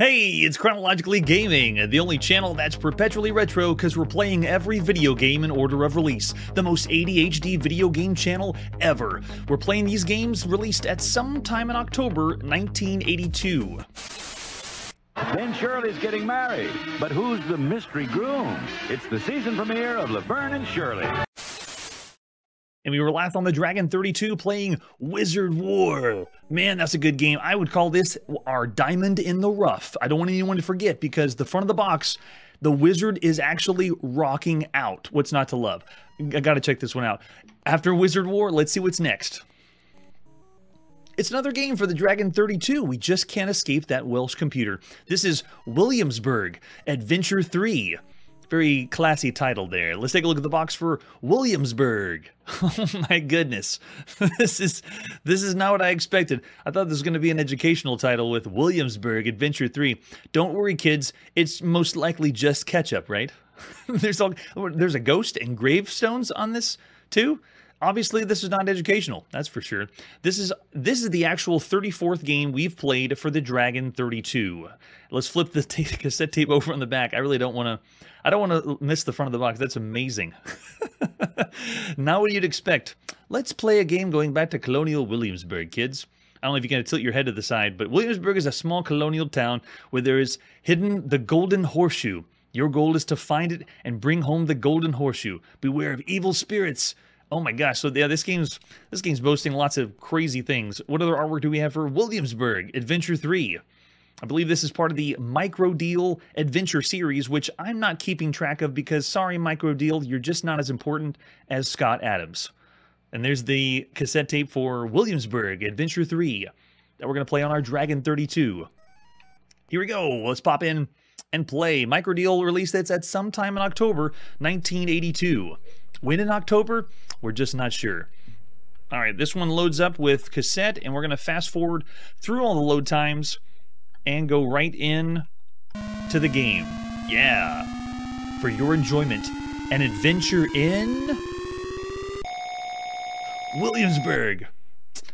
Hey, it's Chronologically Gaming, the only channel that's perpetually retro because we're playing every video game in order of release. The most ADHD video game channel ever. We're playing these games released at some time in October 1982. Ben Shirley's getting married, but who's the mystery groom? It's the season premiere of Laverne and Shirley. And we were last on the Dragon 32 playing Wizard War. Man, that's a good game. I would call this our diamond in the rough. I don't want anyone to forget because the front of the box, the wizard is actually rocking out. What's not to love? I gotta check this one out. After Wizard War, let's see what's next. It's another game for the Dragon 32. We just can't escape that Welsh computer. This is Williamsburg Adventure 3. Very classy title there. Let's take a look at the box for Williamsburg. Oh my goodness. This is this is not what I expected. I thought this was going to be an educational title with Williamsburg Adventure 3. Don't worry kids, it's most likely just ketchup, right? there's all there's a ghost and gravestones on this too. Obviously, this is not educational, that's for sure. This is this is the actual 34th game we've played for the Dragon 32. Let's flip the t- cassette tape over on the back. I really don't want to I don't want to miss the front of the box. That's amazing. Not what you'd expect. Let's play a game going back to colonial Williamsburg, kids. I don't know if you're going to tilt your head to the side, but Williamsburg is a small colonial town where there is hidden the Golden Horseshoe. Your goal is to find it and bring home the Golden Horseshoe. Beware of evil spirits. Oh my gosh! So yeah, this game's this game's boasting lots of crazy things. What other artwork do we have for Williamsburg Adventure Three? I believe this is part of the Microdeal Adventure series, which I'm not keeping track of because, sorry, Microdeal, you're just not as important as Scott Adams. And there's the cassette tape for Williamsburg Adventure 3 that we're going to play on our Dragon 32. Here we go. Let's pop in and play. Microdeal released this at some time in October 1982. When in October? We're just not sure. All right, this one loads up with cassette, and we're going to fast forward through all the load times and go right in to the game. Yeah. For your enjoyment, an adventure in Williamsburg.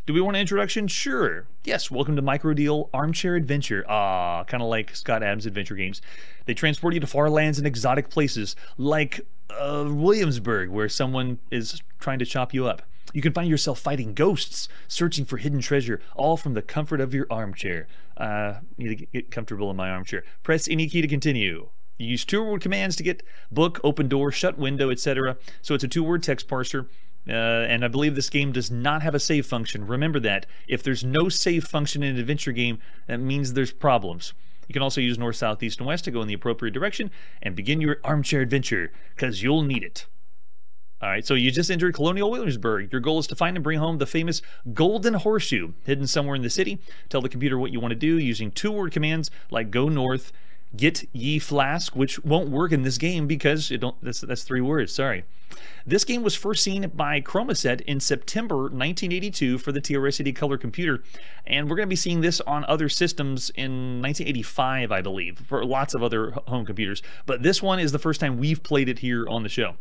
Do we want an introduction? Sure. Yes, welcome to Microdeal Armchair Adventure. Ah, kind of like Scott Adams Adventure Games. They transport you to far lands and exotic places, like uh, Williamsburg, where someone is trying to chop you up. You can find yourself fighting ghosts, searching for hidden treasure, all from the comfort of your armchair. Uh, need to get comfortable in my armchair. Press any key to continue. You use two-word commands to get book, open door, shut window, etc. So it's a two-word text parser. Uh, and I believe this game does not have a save function. Remember that. If there's no save function in an adventure game, that means there's problems. You can also use north, south, east, and west to go in the appropriate direction and begin your armchair adventure, because you'll need it. All right, so you just entered Colonial Williamsburg. Your goal is to find and bring home the famous Golden Horseshoe hidden somewhere in the city. Tell the computer what you want to do using two word commands like go north, get ye flask, which won't work in this game because it don't that's that's three words, sorry. This game was first seen by Chromasette in September 1982 for the TRS-80 color computer, and we're going to be seeing this on other systems in 1985, I believe, for lots of other home computers. But this one is the first time we've played it here on the show.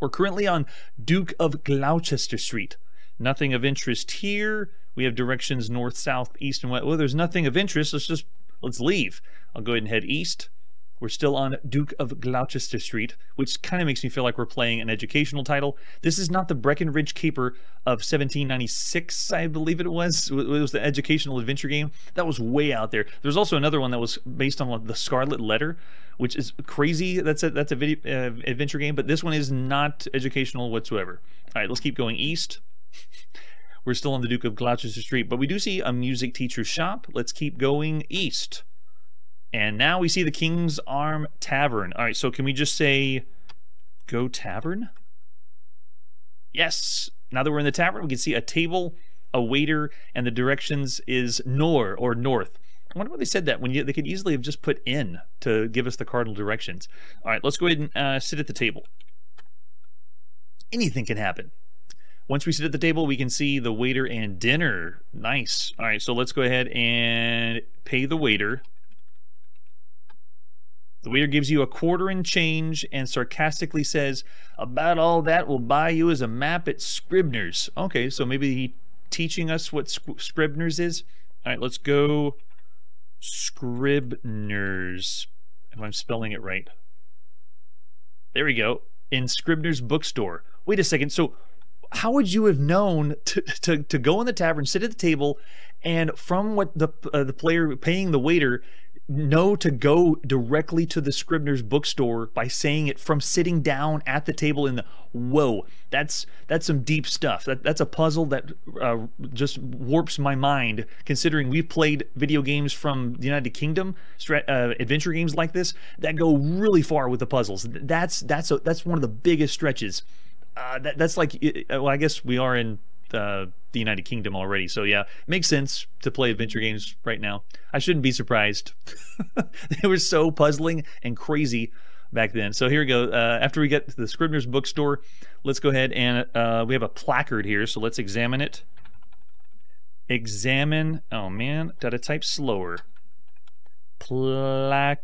We're currently on Duke of Gloucester Street. Nothing of interest here. We have directions north, south, east, and west. Well, there's nothing of interest. Let's just let's leave. I'll go ahead and head east. We're still on Duke of Gloucester Street, which kind of makes me feel like we're playing an educational title. This is not the Breckenridge Caper of 1796, I believe it was. It was the educational adventure game. That was way out there. There's also another one that was based on the Scarlet Letter, which is crazy. That's a that's a video uh, adventure game, but this one is not educational whatsoever. All right, let's keep going east. We're still on the Duke of Gloucester Street, but we do see a music teacher's shop. Let's keep going east. And now we see the King's Arm Tavern. All right, so can we just say go tavern? Yes. Now that we're in the tavern, we can see a table, a waiter, and the directions is nor or north. I wonder why they said that when you, they could easily have just put in to give us the cardinal directions. All right, let's go ahead and uh, sit at the table. Anything can happen. Once we sit at the table, we can see the waiter and dinner. Nice. All right, so let's go ahead and pay the waiter. The waiter gives you a quarter in change and sarcastically says, About all that will buy you is a map at Scribner's. Okay, so maybe he teaching us what Scribner's is. All right, let's go Scribner's, if I'm spelling it right. There we go. In Scribner's bookstore. Wait a second. So, how would you have known to, to, to go in the tavern, sit at the table, and from what the uh, the player paying the waiter know to go directly to the Scribner's bookstore by saying it from sitting down at the table in the whoa that's that's some deep stuff. That that's a puzzle that uh, just warps my mind considering we've played video games from the United Kingdom uh, adventure games like this that go really far with the puzzles. That's that's a, that's one of the biggest stretches. Uh, that, that's like well I guess we are in uh, the United Kingdom already. So yeah, makes sense to play adventure games right now. I shouldn't be surprised. they were so puzzling and crazy back then. So here we go. Uh, after we get to the Scribner's bookstore, let's go ahead and uh, we have a placard here. So let's examine it. Examine. Oh man, gotta type slower. Placard.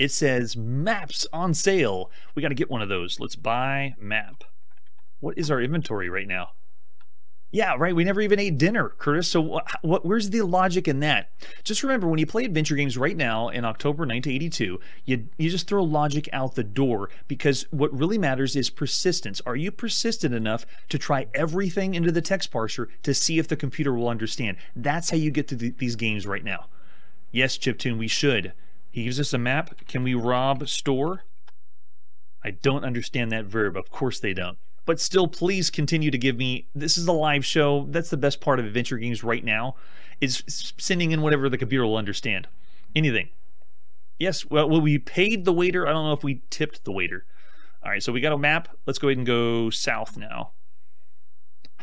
It says maps on sale. We got to get one of those. Let's buy map. What is our inventory right now? Yeah, right. We never even ate dinner, Curtis. So what, what, where's the logic in that? Just remember when you play adventure games right now in October 1982, you you just throw logic out the door because what really matters is persistence. Are you persistent enough to try everything into the text parser to see if the computer will understand? That's how you get to the, these games right now. Yes, Chiptune, we should. He gives us a map. Can we rob store? I don't understand that verb. Of course they don't but still please continue to give me this is a live show. That's the best part of adventure games right now is sending in whatever the computer will understand. Anything. Yes well, we paid the waiter? I don't know if we tipped the waiter. All right so we got a map. Let's go ahead and go south now.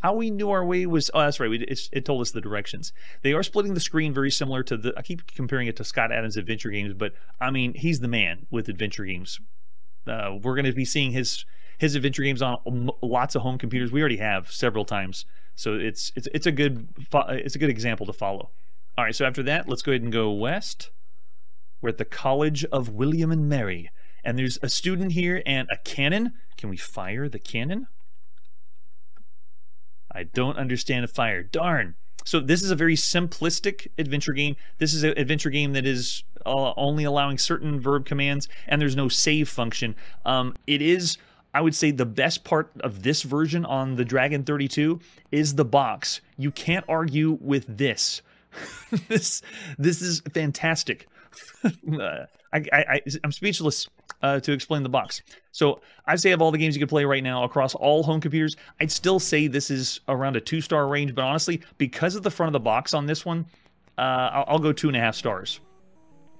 How we knew our way was oh that's right we, it told us the directions. They are splitting the screen very similar to the i keep comparing it to scott adams adventure games but i mean he's the man with adventure games. Uh, we're going to be seeing his his adventure games on lots of home computers. We already have several times, so it's it's it's a good it's a good example to follow. All right, so after that, let's go ahead and go west. We're at the College of William and Mary, and there's a student here and a cannon. Can we fire the cannon? I don't understand a fire. Darn. So this is a very simplistic adventure game. This is an adventure game that is uh, only allowing certain verb commands, and there's no save function. Um, it is I would say the best part of this version on the Dragon 32 is the box. You can't argue with this. this this is fantastic. I, I, am speechless uh, to explain the box. So I'd say of all the games you could play right now across all home computers, I'd still say this is around a two star range. But honestly, because of the front of the box on this one, uh, I'll, I'll, go two and a half stars.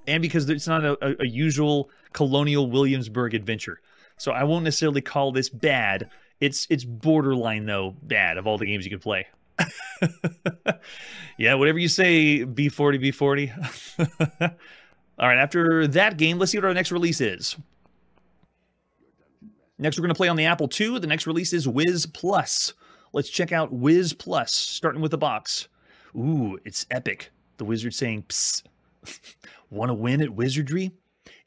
And because it's not a, a usual Colonial Williamsburg adventure. So I won't necessarily call this bad. It's it's borderline though bad of all the games you can play. yeah, whatever you say, B40, B40. all right, after that game, let's see what our next release is. Next, we're going to play on the Apple II. The next release is Wizplus. Let's check out Wizplus, starting with the box. Ooh, it's epic. The wizard saying, Psst. Want to win at Wizardry?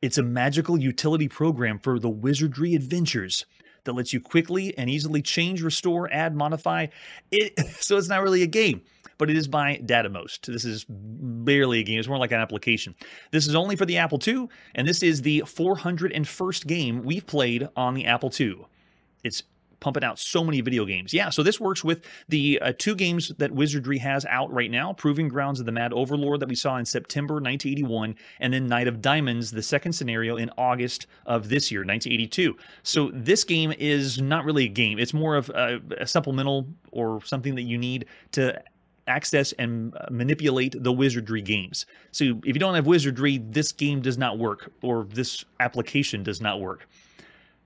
It's a magical utility program for the wizardry adventures that lets you quickly and easily change, restore, add, modify. It, so it's not really a game, but it is by Datamost. This is barely a game. It's more like an application. This is only for the Apple II, and this is the 401st game we've played on the Apple II. It's pumping out so many video games. Yeah, so this works with the uh, two games that Wizardry has out right now Proving Grounds of the Mad Overlord that we saw in September 1981, and then Knight of Diamonds, the second scenario, in August of this year, 1982. So this game is not really a game, it's more of a, a supplemental or something that you need to access and uh, manipulate the wizardry games. So if you don't have wizardry, this game does not work, or this application does not work.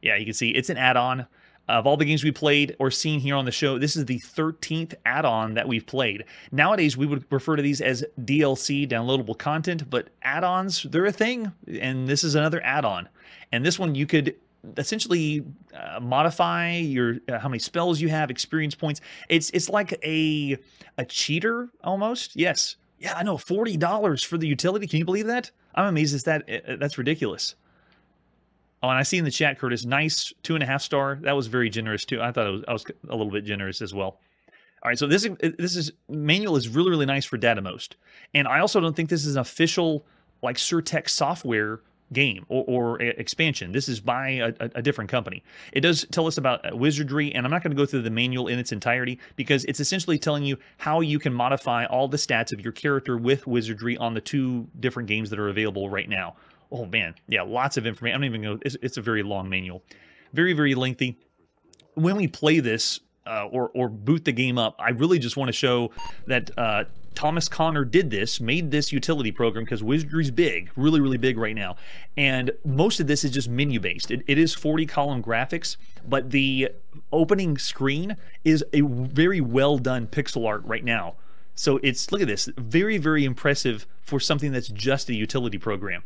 Yeah, you can see it's an add-on. Of all the games we played or seen here on the show, this is the 13th add on that we've played. Nowadays, we would refer to these as DLC, downloadable content, but add ons, they're a thing, and this is another add on. And this one, you could essentially uh, modify your uh, how many spells you have, experience points. It's it's like a a cheater almost. Yes, yeah, I know. Forty dollars for the utility. Can you believe that? I'm amazed at that. Uh, that's ridiculous. Oh, and I see in the chat, Curtis, nice two and a half star. That was very generous too. I thought was, I was a little bit generous as well. All right, so this this is manual is really really nice for Datamost, and I also don't think this is an official like Sir-Tech software game or, or expansion. This is by a, a, different company. It does tell us about uh, wizardry, and I'm not going to go through the manual in its entirety because it's essentially telling you how you can modify all the stats of your character with wizardry on the two different games that are available right now. Oh man, yeah, lots of information. I'm not even going. It's, it's a very long manual, very very lengthy. When we play this, uh, or or boot the game up. I really just want to show that uh, Thomas Connor did this, made this utility program because Wizardry's big, really, really big right now. And most of this is just menu based. It, it is 40 column graphics, but the opening screen is a very well done pixel art right now. So it's, look at this, very, very impressive for something that's just a utility program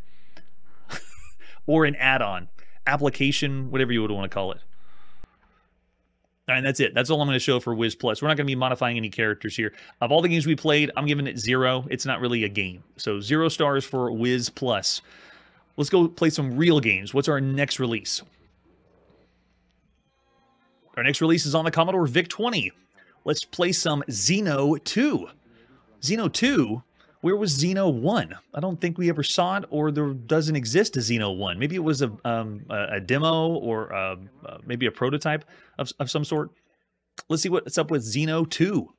or an add on, application, whatever you would want to call it. And that's it. That's all I'm going to show for Wizplus. We're not going to be modifying any characters here. Of all the games we played, I'm giving it zero. It's not really a game. So zero stars for Wizplus. Let's go play some real games. What's our next release? Our next release is on the Commodore VIC-20. Let's play some Xeno 2. Xeno 2 where was Xeno 1? I don't think we ever saw it, or there doesn't exist a Xeno 1. Maybe it was a, um, a, demo or a, uh, maybe a prototype of, of some sort. Let's see what's up with Xeno 2.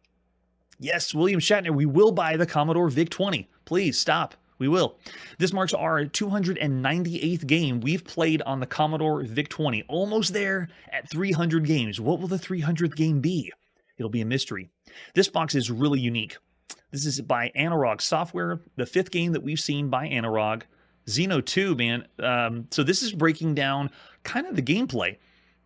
Yes, William Shatner, we will buy the Commodore VIC-20. Please stop. We will. This marks our 298th game we've played on the Commodore VIC-20. Almost there at 300 games. What will the 300th game be? It'll be a mystery. This box is really unique. This is by Analog Software, the fifth game that we've seen by Analog. Xeno 2, man. Um, so this is breaking down kind of the gameplay.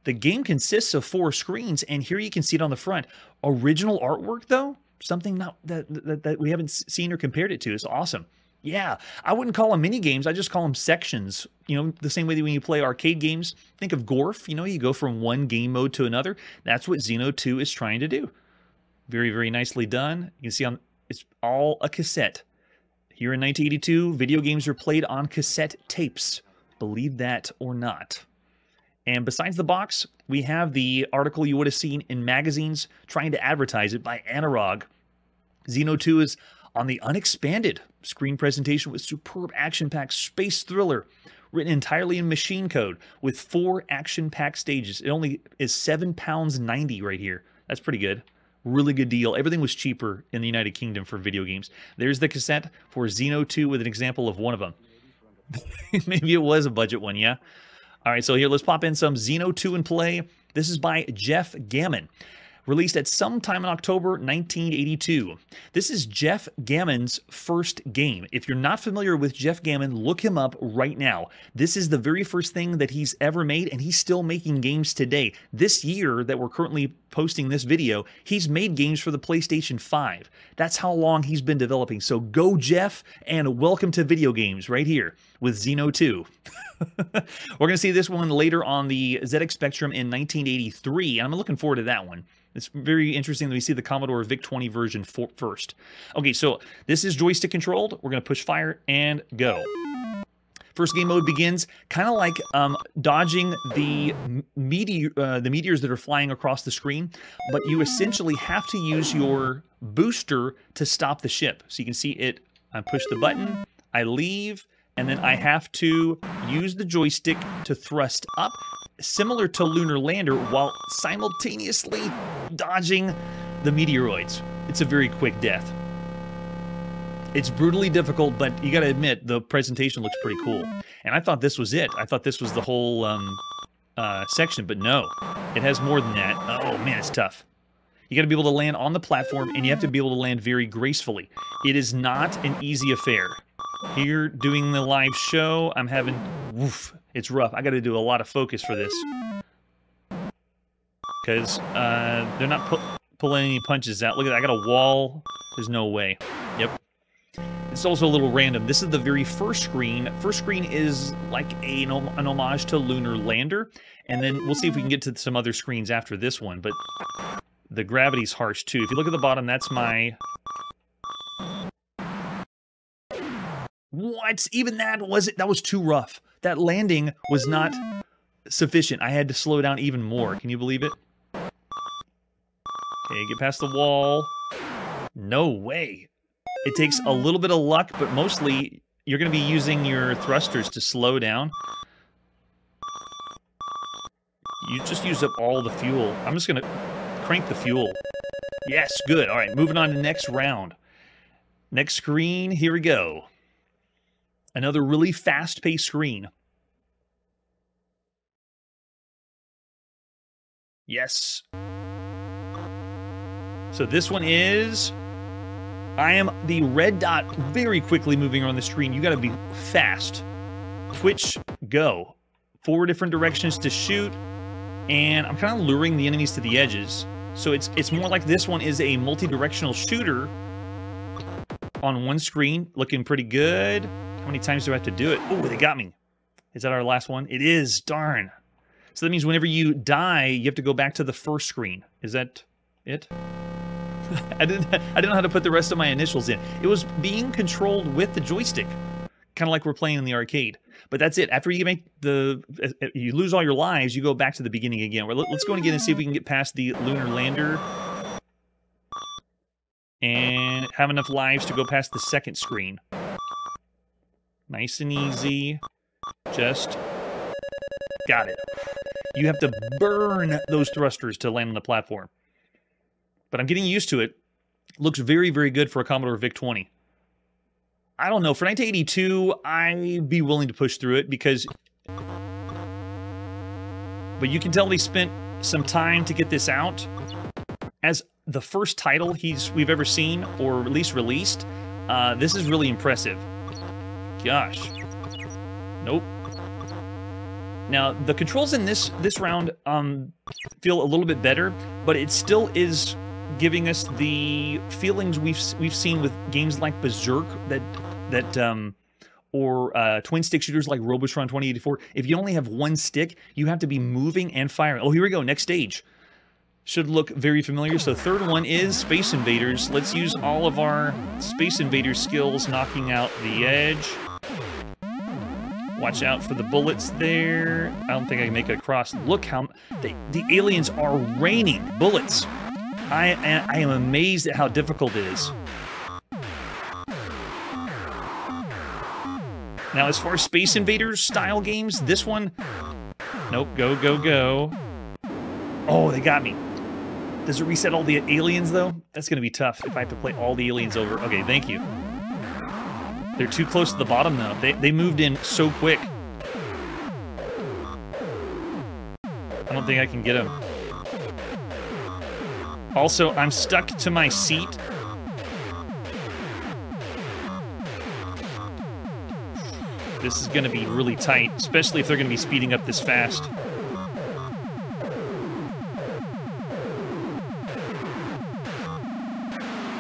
The game consists of four screens, and here you can see it on the front. Original artwork, though, something not that, that, that we haven't seen or compared it to. It's awesome. Yeah, I wouldn't call them mini games. I just call them sections. You know, the same way that when you play arcade games, think of Gorf. You know, you go from one game mode to another. That's what Xeno 2 is trying to do. Very, very nicely done. You can see on it's all a cassette. Here in 1982, video games were played on cassette tapes. Believe that or not. And besides the box, we have the article you would have seen in magazines trying to advertise it by Analog. Xeno 2 is on the unexpanded screen presentation with superb action-packed space thriller written entirely in machine code with four action-packed stages. It only is 7 pounds 90 right here. That's pretty good. Really good deal. Everything was cheaper in the United Kingdom for video games. There's the cassette for Xeno 2 with an example of one of them. Maybe it was a budget one, yeah? All right, so here, let's pop in some Xeno 2 and play. This is by Jeff Gammon released at some time in October 1982. This is Jeff Gammon's first game. If you're not familiar with Jeff Gammon, look him up right now. This is the very first thing that he's ever made, and he's still making games today. This year that we're currently posting this video, he's made games for the PlayStation 5. That's how long he's been developing. So go, Jeff, and welcome to video games right here with Xeno 2. We're going to see this one later on the ZX Spectrum in 1983, and I'm looking forward to that one. It's very interesting that we see the Commodore VIC-20 version for, first. Okay, so this is joystick controlled. We're going to push fire and go. First game mode begins kind of like um, dodging the meteor, uh, the meteors that are flying across the screen, but you essentially have to use your booster to stop the ship. So you can see it. I push the button, I leave, and then I have to use the joystick to thrust up, similar to Lunar Lander, while simultaneously dodging the meteoroids. It's a very quick death. It's brutally difficult, but you gotta admit, the presentation looks pretty cool. And I thought this was it. I thought this was the whole um, uh, section, but no. It has more than that. Oh, man, it's tough. You gotta be able to land on the platform, and you have to be able to land very gracefully. It is not an easy affair. Here, doing the live show, I'm having... Woof, it's rough. I gotta do a lot of focus for this. Because uh, they're not pu pulling any punches out. Look at that, I got a wall. There's no way. Yep. It's also a little random. This is the very first screen. First screen is like a, an homage to Lunar Lander. And then we'll see if we can get to some other screens after this one. But the gravity's harsh too. If you look at the bottom, that's my... What? Even that was it? That was too rough. That landing was not sufficient. I had to slow down even more. Can you believe it? Okay, get past the wall. No way. It takes a little bit of luck, but mostly you're going to be using your thrusters to slow down. You just use up all the fuel. I'm just going to crank the fuel. Yes, good. All right, moving on to next round. Next screen, here we go. Another really fast-paced screen. Yes. So this one is... I am the red dot very quickly moving around the screen. You got to be fast. Twitch, go. Four different directions to shoot. And I'm kind of luring the enemies to the edges. So it's it's more like this one is a multi-directional shooter on one screen, looking pretty good. How many times do I have to do it? Oh, they got me. Is that our last one? It is. Darn. So that means whenever you die, you have to go back to the first screen. Is that it? I didn't I didn't know how to put the rest of my initials in. It was being controlled with the joystick. Kind of like we're playing in the arcade. But that's it. After you make the uh, uh, you lose all your lives, you go back to the beginning again. Let's go again and see if we can get past the lunar lander and have enough lives to go past the second screen. Nice and easy. Just got it. You have to burn those thrusters to land on the platform. But I'm getting used to it. Looks very, very good for a Commodore VIC-20. I don't know. For 1982, I'd be willing to push through it because... But you can tell they spent some time to get this out. As the first title he's we've ever seen, or at least released, uh, this is really impressive. Gosh. Nope. Now, the controls in this this round um, feel a little bit better, but it still is giving us the feelings we've we've seen with games like Berserk that that um, or uh, twin stick shooters like Robotron 2084. If you only have one stick, you have to be moving and firing. Oh, here we go. Next stage. Should look very familiar. So third one is Space Invaders. Let's use all of our Space Invader skills, knocking out the edge. Watch out for the bullets there. I don't think I can make it across. Look how they, the aliens are raining bullets. I, I am amazed at how difficult it is. Now, as far as Space Invaders style games, this one... Nope, go, go, go. Oh, they got me. Does it reset all the aliens, though? That's going to be tough if I have to play all the aliens over. Okay, thank you. They're too close to the bottom, though. They, they moved in so quick. I don't think I can get them. Also, I'm stuck to my seat. This is going to be really tight, especially if they're going to be speeding up this fast.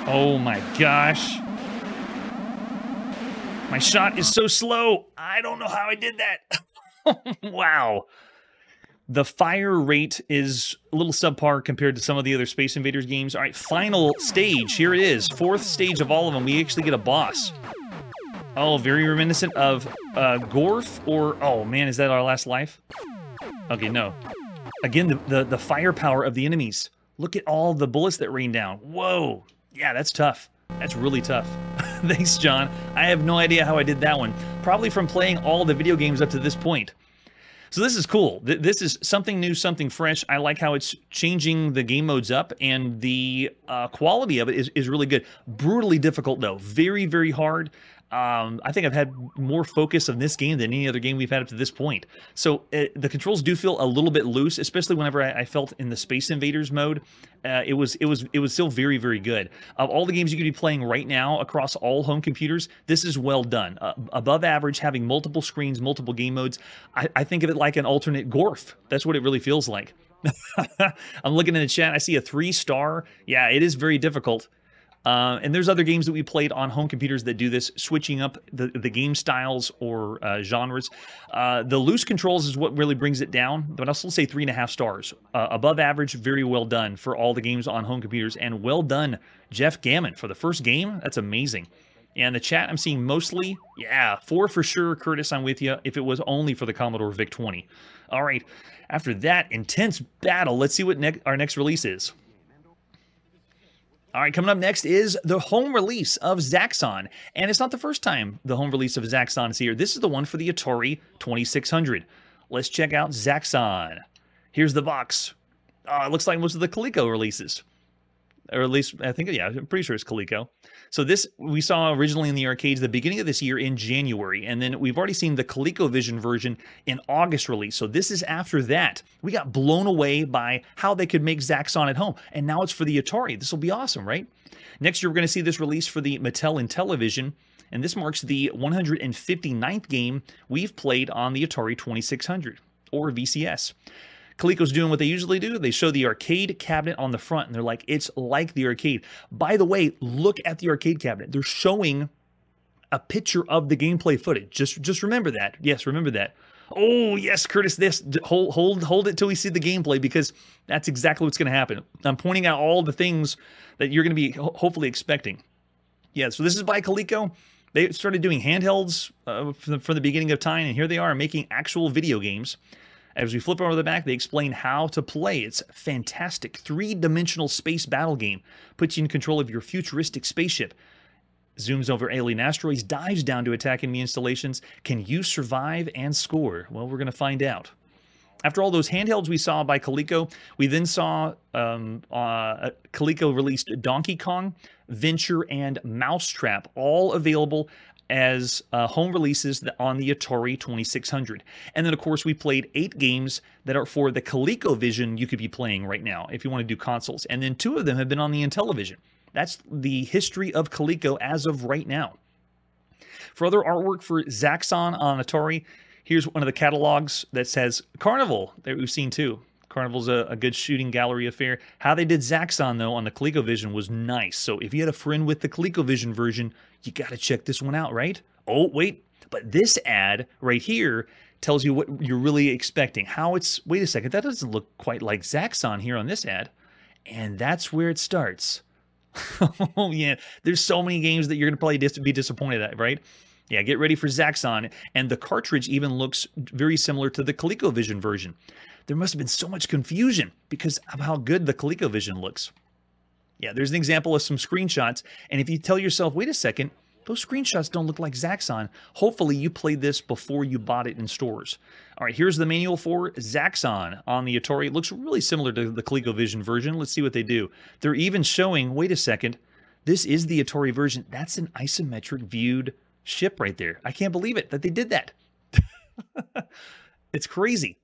Oh my gosh. My shot is so slow. I don't know how I did that. wow. The fire rate is a little subpar compared to some of the other Space Invaders games. All right, final stage. Here it is. Fourth stage of all of them. We actually get a boss. Oh, very reminiscent of uh, Gorf or... Oh, man, is that our last life? Okay, no. Again, the, the, the firepower of the enemies. Look at all the bullets that rain down. Whoa. Yeah, that's tough. That's really tough. Thanks, John. I have no idea how I did that one. Probably from playing all the video games up to this point. So this is cool. This is something new, something fresh. I like how it's changing the game modes up, and the uh, quality of it is, is really good. Brutally difficult, though. Very, very hard. Um, I think I've had more focus on this game than any other game we've had up to this point. So uh, the controls do feel a little bit loose, especially whenever I, I felt in the Space Invaders mode. Uh, it was it was it was still very very good. Of all the games you could be playing right now across all home computers, this is well done. Uh, above average, having multiple screens, multiple game modes. I, I think of it like an alternate Gorf. That's what it really feels like. I'm looking in the chat. I see a three star. Yeah, it is very difficult. Uh, and there's other games that we played on home computers that do this, switching up the, the game styles or uh, genres. Uh, the loose controls is what really brings it down, but I'll still say three and a half stars. Uh, above average, very well done for all the games on home computers, and well done, Jeff Gammon, for the first game. That's amazing. And the chat I'm seeing mostly, yeah, four for sure, Curtis, I'm with you, if it was only for the Commodore VIC-20. All right, after that intense battle, let's see what ne our next release is. All right, coming up next is the home release of Zaxxon. And it's not the first time the home release of Zaxxon is here. This is the one for the Atari 2600. Let's check out Zaxxon. Here's the box. Uh, it looks like most of the Coleco releases. Or at least, I think, yeah, I'm pretty sure it's Coleco. So this we saw originally in the arcades the beginning of this year in January, and then we've already seen the ColecoVision version in August release. So this is after that. We got blown away by how they could make Zaxxon at home, and now it's for the Atari. This will be awesome, right? Next year we're going to see this release for the Mattel Intellivision, and this marks the 159th game we've played on the Atari 2600 or VCS. Coleco's doing what they usually do. They show the arcade cabinet on the front, and they're like, it's like the arcade. By the way, look at the arcade cabinet. They're showing a picture of the gameplay footage. Just just remember that. Yes, remember that. Oh yes, Curtis. This hold hold hold it till we see the gameplay because that's exactly what's going to happen. I'm pointing out all the things that you're going to be ho- hopefully expecting. Yeah. So this is by Coleco. They started doing handhelds uh, from, the, from the beginning of time, and here they are making actual video games. As we flip over the back, they explain how to play. It's a fantastic three-dimensional space battle game. Puts you in control of your futuristic spaceship. Zooms over alien asteroids, dives down to attack enemy installations. Can you survive and score? Well, we're going to find out. After all those handhelds we saw by Coleco, we then saw um, uh, Coleco released Donkey Kong, Venture, and Mousetrap, all available as uh, home releases on the Atari 2600. And then, of course, we played eight games that are for the ColecoVision you could be playing right now if you want to do consoles. And then two of them have been on the Intellivision. That's the history of Coleco as of right now. For other artwork for Zaxxon on Atari, here's one of the catalogs that says Carnival that we've seen too. Carnival's a, a, good shooting gallery affair. How they did Zaxxon, though, on the ColecoVision was nice. So if you had a friend with the ColecoVision version, you got to check this one out, right? Oh, wait. But this ad right here tells you what you're really expecting. How it's, wait a second, that doesn't look quite like Zaxxon here on this ad. And that's where it starts. oh, yeah. There's so many games that you're going to probably dis- be disappointed at, right? Yeah, get ready for Zaxxon. And the cartridge even looks very similar to the ColecoVision version there must have been so much confusion because of how good the ColecoVision looks. Yeah, there's an example of some screenshots. And if you tell yourself, wait a second, those screenshots don't look like Zaxxon. Hopefully you played this before you bought it in stores. All right, here's the manual for Zaxxon on the Atari. It looks really similar to the ColecoVision version. Let's see what they do. They're even showing, wait a second, this is the Atari version. That's an isometric viewed ship right there. I can't believe it that they did that. it's crazy.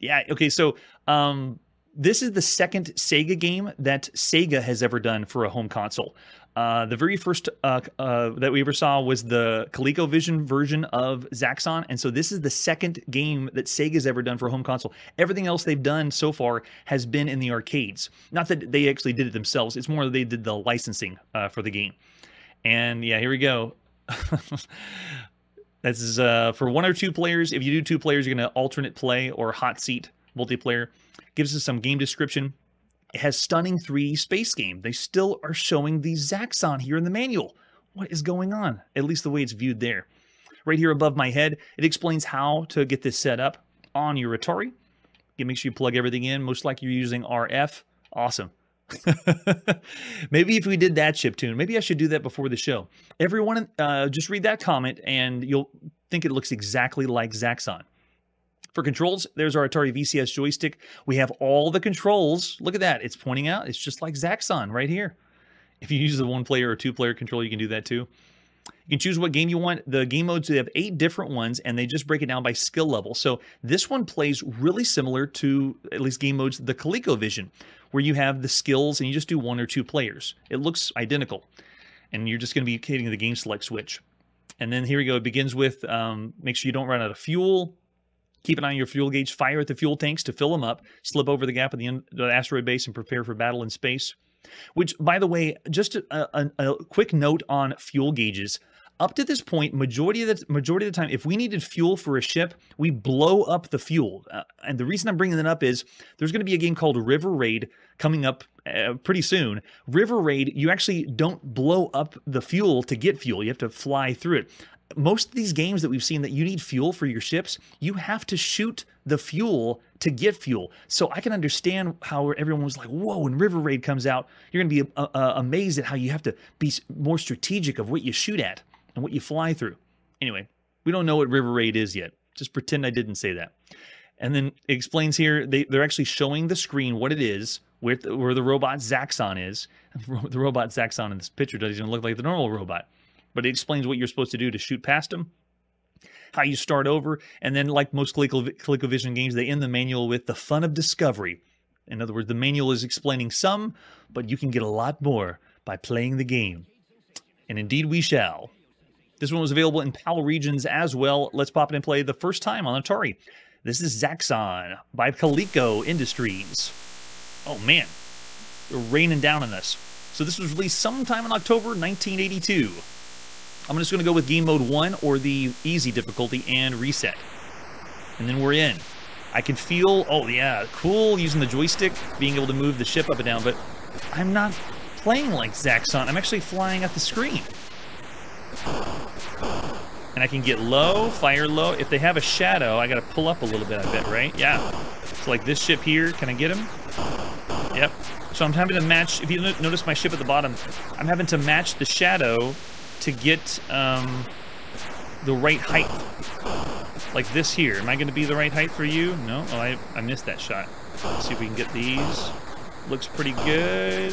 Yeah. Okay. So, um, this is the second Sega game that Sega has ever done for a home console. Uh, the very first uh, uh, that we ever saw was the ColecoVision version of Zaxxon, and so this is the second game that Sega's ever done for a home console. Everything else they've done so far has been in the arcades. Not that they actually did it themselves; it's more that they did the licensing uh, for the game. And yeah, here we go. This is uh, for one or two players. If you do two players, you're going to alternate play or hot seat multiplayer. Gives us some game description. It has stunning 3D space game. They still are showing the Zaxxon here in the manual. What is going on? At least the way it's viewed there. Right here above my head, it explains how to get this set up on your Atari. Make sure you plug everything in. Most likely you're using RF. Awesome. maybe if we did that chip tune, maybe I should do that before the show. Everyone, uh, just read that comment and you'll think it looks exactly like Zaxxon. For controls, there's our Atari VCS joystick. We have all the controls. Look at that. It's pointing out. It's just like Zaxxon right here. If you use the one player or two player controller, you can do that too. You can choose what game you want. The game modes, they have eight different ones, and they just break it down by skill level. So this one plays really similar to, at least game modes, the ColecoVision, where you have the skills and you just do one or two players. It looks identical, and you're just going to be hitting the game select switch. And then here we go. It begins with um, make sure you don't run out of fuel. Keep an eye on your fuel gauge. Fire at the fuel tanks to fill them up. Slip over the gap of the, the asteroid base and prepare for battle in space. Which, by the way, just a, a, a quick note on fuel gauges up to this point, majority of the majority of the time, if we needed fuel for a ship, we blow up the fuel. Uh, and the reason I'm bringing that up is there's going to be a game called River Raid coming up uh, pretty soon. River Raid, you actually don't blow up the fuel to get fuel. You have to fly through it. most of these games that we've seen that you need fuel for your ships, you have to shoot the fuel to get fuel. So I can understand how everyone was like, "Whoa!" When River Raid comes out, you're going to be uh, uh, amazed at how you have to be more strategic of what you shoot at and what you fly through. Anyway, we don't know what River Raid is yet. Just pretend I didn't say that. And then it explains here they, they're actually showing the screen what it is, where the, where the robot Zaxxon is. The robot Zaxxon in this picture doesn't even look like the normal robot, but it explains what you're supposed to do to shoot past him, how you start over, and then like most ColecoVision games, they end the manual with the fun of discovery. In other words, the manual is explaining some, but you can get a lot more by playing the game. And indeed we shall. This one was available in PAL regions as well. Let's pop it and play the first time on Atari. This is Zaxxon by Coleco Industries. Oh man, they're raining down on us. So this was released sometime in October 1982. I'm just going to go with game mode 1 or the easy difficulty and reset. And then we're in. I can feel, oh yeah, cool using the joystick, being able to move the ship up and down, but I'm not playing like Zaxxon. I'm actually flying at the screen. And I can get low, fire low. If they have a shadow, I got to pull up a little bit, I bet, right? Yeah. So like this ship here, can I get him? Yep. So I'm having to match, if you notice my ship at the bottom, I'm having to match the shadow to get um, the right height. Like this here. Am I to be the right height for you? No? Oh, I, I missed that shot. Let's see if we can get these. Looks pretty good.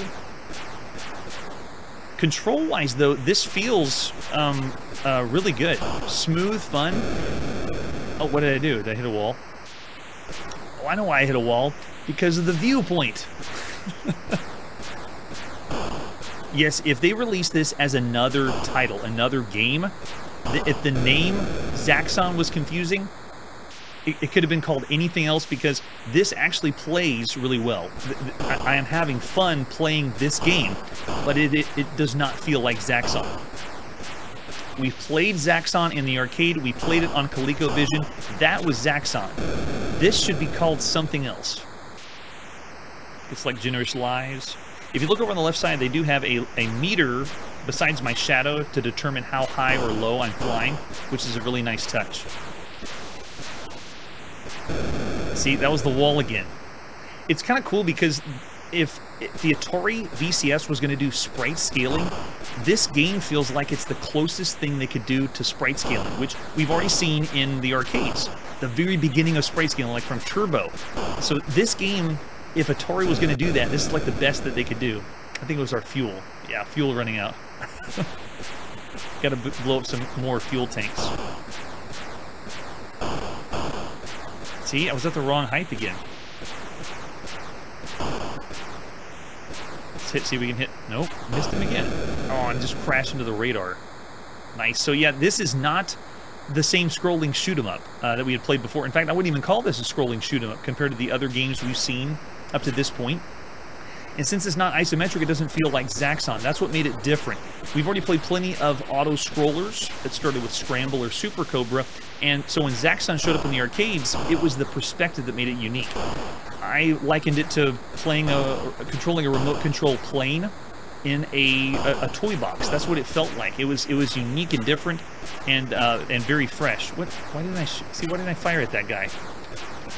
Control-wise, though, this feels um, uh, really good. Smooth, fun. Oh, what did I do? Did I hit a wall? Oh, I know why I hit a wall. Because of the viewpoint. yes, if they release this as another title, another game, if the name Zaxxon was confusing, it, it, could have been called anything else because this actually plays really well. I, I am having fun playing this game, but it, it, it does not feel like Zaxxon. We played Zaxxon in the arcade. We played it on ColecoVision. That was Zaxxon. This should be called something else. It's like Generous Lives. If you look over on the left side, they do have a, a meter besides my shadow to determine how high or low I'm flying, which is a really nice touch. See, that was the wall again. It's kind of cool because if, if the Atari VCS was going to do sprite scaling, this game feels like it's the closest thing they could do to sprite scaling, which we've already seen in the arcades. The very beginning of sprite scaling, like from Turbo. So this game, if Atari was going to do that, this is like the best that they could do. I think it was our fuel. Yeah, fuel running out. Got to blow up some more fuel tanks. See, I was at the wrong height again. Let's hit, see if we can hit. Nope, missed him again. Oh, and just crashed into the radar. Nice. So yeah, this is not the same scrolling shoot 'em up uh, that we had played before. In fact, I wouldn't even call this a scrolling shoot 'em up compared to the other games we've seen up to this point. And since it's not isometric, it doesn't feel like Zaxxon. That's what made it different. We've already played plenty of auto scrollers that started with Scramble or Super Cobra, and so when Zaxxon showed up in the arcades, it was the perspective that made it unique. I likened it to playing a, controlling a remote control plane in a, a, a, toy box. That's what it felt like. It was it was unique and different, and uh, and very fresh. What? Why didn't I see? Why didn't I fire at that guy?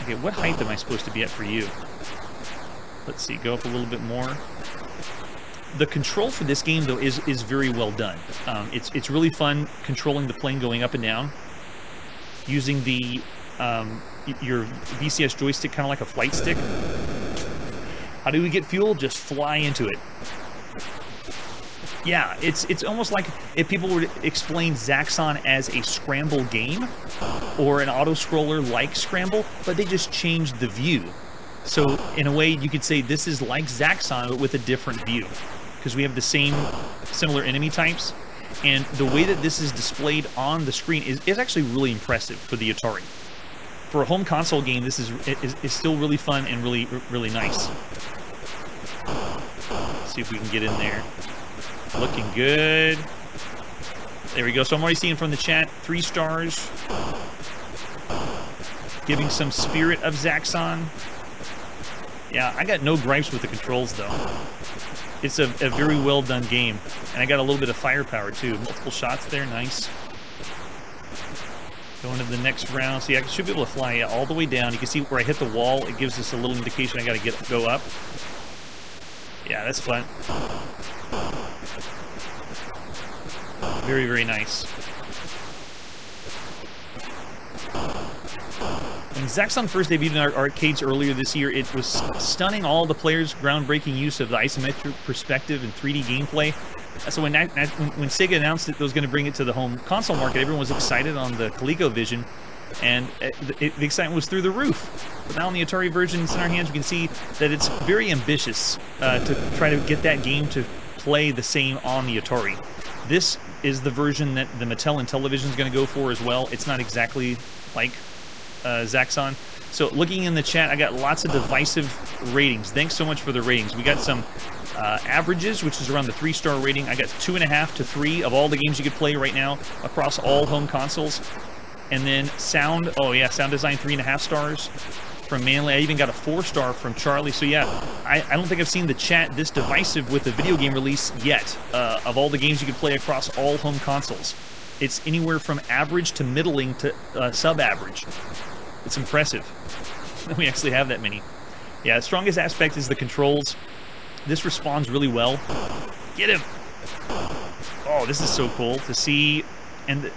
Okay, what height am I supposed to be at for you? Let's see, go up a little bit more. The control for this game, though, is is very well done. Um, it's it's really fun controlling the plane going up and down, using the um, your VCS joystick kind of like a flight stick. How do we get fuel? Just fly into it. Yeah, it's it's almost like if people were to explain Zaxxon as a scramble game or an auto scroller like Scramble, but they just changed the view. So in a way, you could say this is like Zaxxon, but with a different view. Because we have the same similar enemy types. And the way that this is displayed on the screen is, is actually really impressive for the Atari. For a home console game, this is, is, is still really fun and really, really nice. Let's see if we can get in there. Looking good. There we go. So I'm already seeing from the chat, three stars. Giving some spirit of Zaxxon. Yeah, I got no gripes with the controls, though. It's a, a very well done game. And I got a little bit of firepower, too. Multiple shots there, nice. Going to the next round. See, I should be able to fly all the way down. You can see where I hit the wall. It gives us a little indication I got to get go up. Yeah, that's fun. Very, very nice. When Zaxxon first debuted in our arcades earlier this year, it was stunning all the players' groundbreaking use of the isometric perspective and 3D gameplay. So when, when, Sega announced that it was going to bring it to the home console market, everyone was excited on the ColecoVision, and it, it, the excitement was through the roof. But now on the Atari version it's in our hands, we can see that it's very ambitious uh, to try to get that game to play the same on the Atari. This is the version that the Mattel Intellivision is going to go for as well. It's not exactly like uh, Zaxxon. So looking in the chat, I got lots of divisive ratings. Thanks so much for the ratings. We got some uh, averages, which is around the three-star rating. I got two and a half to three of all the games you could play right now across all home consoles. And then sound, oh yeah, sound design three and a half stars from Manly. I even got a four-star from Charlie. So yeah, I, I, don't think I've seen the chat this divisive with a video game release yet of all the games you could play across all home consoles. It's anywhere from average to middling to uh, sub-average. It's impressive. we actually have that many. Yeah, the strongest aspect is the controls. This responds really well. Get him! Oh, this is so cool to see. And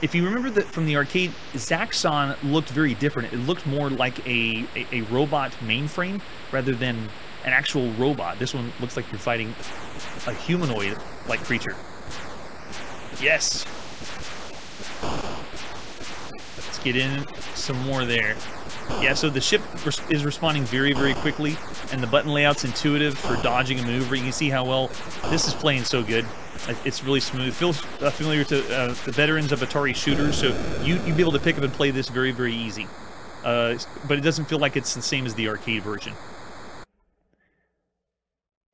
if you remember that from the arcade, Zaxxon looked very different. It looked more like a, a, a robot mainframe rather than an actual robot. This one looks like you're fighting a humanoid-like creature. Yes! Get in some more there. Yeah, so the ship is responding very, very quickly, and the button layout's intuitive for dodging and maneuvering. You can see how well this is playing so good. It's really smooth. Feels uh, familiar to uh, the veterans of Atari shooters, so you, you'd be able to pick up and play this very, very easy. Uh, but it doesn't feel like it's the same as the arcade version.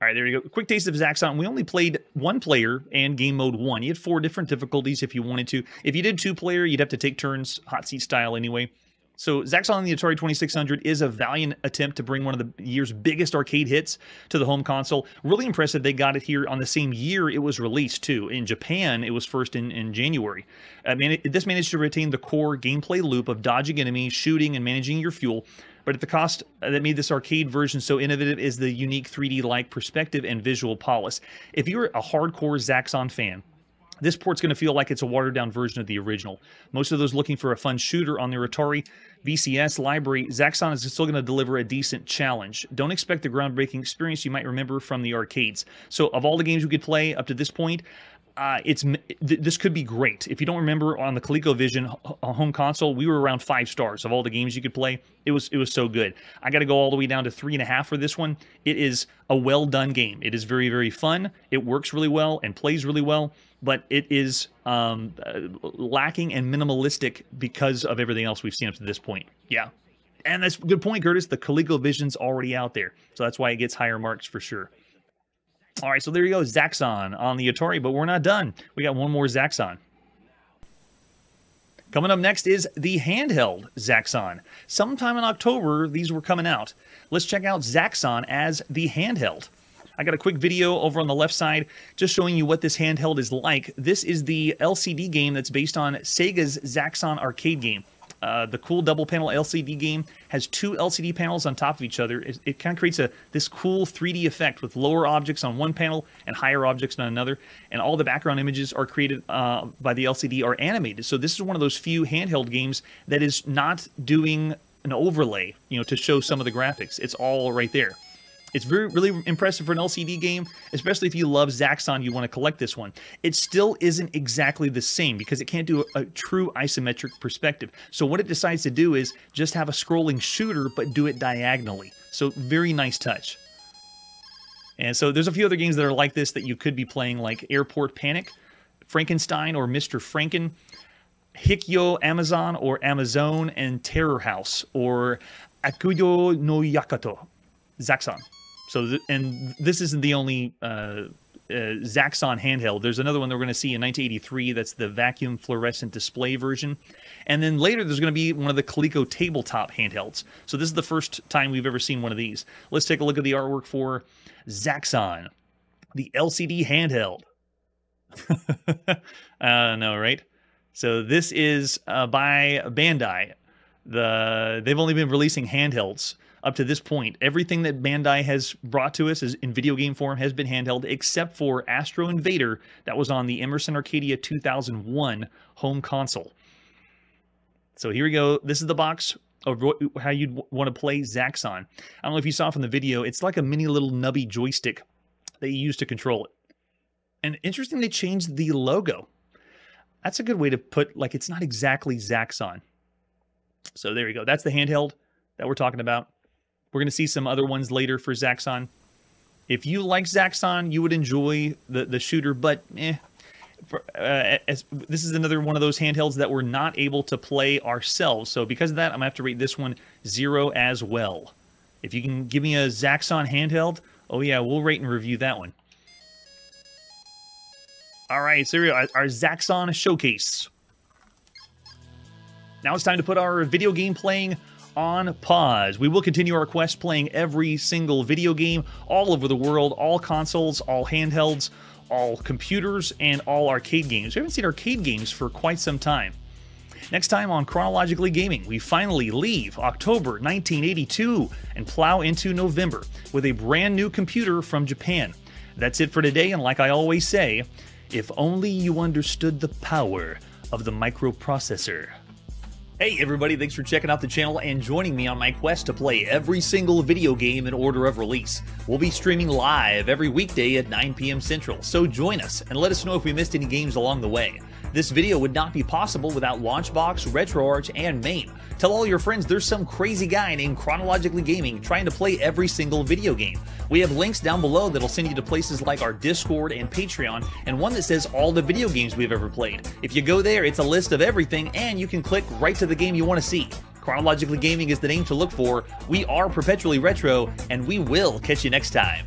All right, there you go. Quick taste of Zaxxon. We only played one player and game mode one. You had four different difficulties if you wanted to. If you did two player, you'd have to take turns, hot seat style anyway. So Zaxxon on the Atari 2600 is a valiant attempt to bring one of the year's biggest arcade hits to the home console. Really impressive they got it here on the same year it was released, too. In Japan, it was first in, in January. Uh, I mean, it, this managed to retain the core gameplay loop of dodging enemies, shooting, and managing your fuel. But at the cost uh, that made this arcade version so innovative is the unique 3D-like perspective and visual polish. If you're a hardcore Zaxxon fan, this port's going to feel like it's a watered-down version of the original. Most of those looking for a fun shooter on their Atari VCS library, Zaxxon is still going to deliver a decent challenge. Don't expect the groundbreaking experience you might remember from the arcades. So of all the games we could play up to this point, uh, it's th this could be great. If you don't remember on the ColecoVision home console, we were around five stars of all the games you could play. It was it was so good. I got to go all the way down to three and a half for this one. It is a well done game. It is very very fun. It works really well and plays really well, but it is um, uh, lacking and minimalistic because of everything else we've seen up to this point. Yeah. And that's a good point, Curtis. The ColecoVision's already out there. So that's why it gets higher marks for sure. All right, so there you go, Zaxxon on the Atari, but we're not done. We got one more Zaxxon. Coming up next is the handheld Zaxxon. Sometime in October, these were coming out. Let's check out Zaxxon as the handheld. I got a quick video over on the left side just showing you what this handheld is like. This is the LCD game that's based on Sega's Zaxxon arcade game. Uh, the cool double panel LCD game has two LCD panels on top of each other. It, it kind of creates a this cool 3D effect with lower objects on one panel and higher objects on another. And all the background images are created uh, by the LCD are animated. So this is one of those few handheld games that is not doing an overlay, you know, to show some of the graphics. It's all right there. It's very really impressive for an LCD game, especially if you love Zaxxon, you want to collect this one. It still isn't exactly the same because it can't do a, a, true isometric perspective. So what it decides to do is just have a scrolling shooter, but do it diagonally. So very nice touch. And so there's a few other games that are like this that you could be playing, like Airport Panic, Frankenstein or Mr. Franken, Hikyo Amazon or Amazon, and Terror House or Akuyo no Yakato, Zaxxon. So, th- and this isn't the only uh, uh, Zaxxon handheld. There's another one that we're going to see in 1983. That's the vacuum fluorescent display version. And then later, there's going to be one of the Coleco tabletop handhelds. So this is the first time we've ever seen one of these. Let's take a look at the artwork for Zaxxon, the LCD handheld. I don't know, right? So this is uh, by Bandai. The they've only been releasing handhelds up to this point. Everything that Bandai has brought to us is in video game form has been handheld, except for Astro Invader that was on the Emerson Arcadia 2001 home console. So here we go. This is the box of how you'd want to play Zaxxon. I don't know if you saw from the video. It's like a mini little nubby joystick that you use to control it. And interesting, they changed the logo. That's a good way to put, like, it's not exactly Zaxxon. So there you go. That's the handheld that we're talking about. We're going to see some other ones later for Zaxxon. If you like Zaxxon, you would enjoy the, the shooter, but eh, for, uh, as, this is another one of those handhelds that we're not able to play ourselves. So because of that, I'm going to have to rate this one zero as well. If you can give me a Zaxxon handheld, oh yeah, we'll rate and review that one. All right, so are, our Zaxxon showcase. Now it's time to put our video game playing on pause. We will continue our quest playing every single video game all over the world, all consoles, all handhelds, all computers, and all arcade games. We haven't seen arcade games for quite some time. Next time on Chronologically Gaming, we finally leave October 1982 and plow into November with a brand new computer from Japan. That's it for today, and like I always say, if only you understood the power of the microprocessor. Hey everybody, thanks for checking out the channel and joining me on my quest to play every single video game in order of release. We'll be streaming live every weekday at 9 p.m. Central, so join us and let us know if we missed any games along the way. This video would not be possible without Launchbox, RetroArch, and MAME. Tell all your friends there's some crazy guy named Chronologically Gaming trying to play every single video game. We have links down below that'll send you to places like our Discord and Patreon, and one that says all the video games we've ever played. If you go there, it's a list of everything, and you can click right to the game you want to see. Chronologically Gaming is the name to look for. We are perpetually retro, and we will catch you next time.